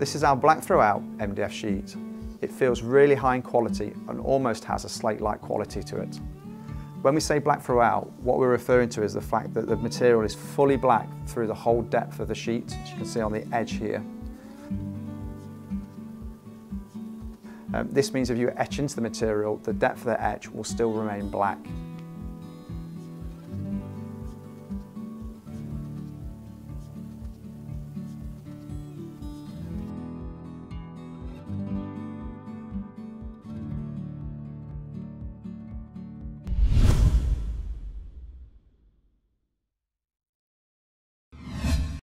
This is our black throughout MDF sheet. It feels really high in quality and almost has a slate-like quality to it. When we say black throughout, what we're referring to is the fact that the material is fully black through the whole depth of the sheet, as you can see on the edge here. Um, this means if you etch into the material, the depth of the etch will still remain black.